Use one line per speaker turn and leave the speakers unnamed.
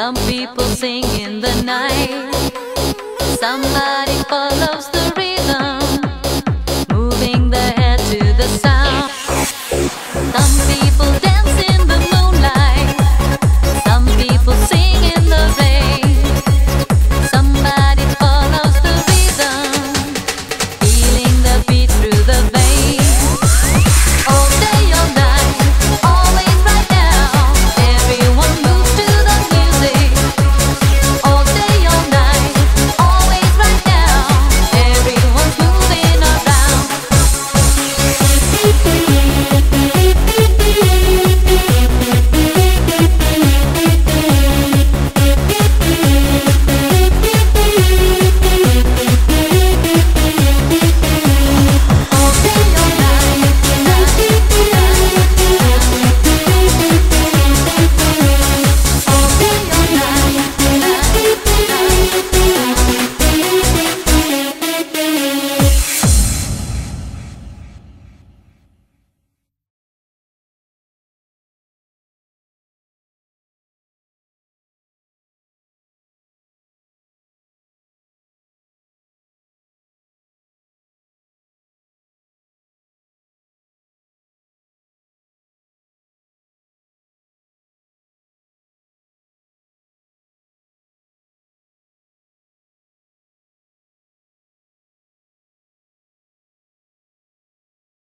Some people sing in the night. Somebody follow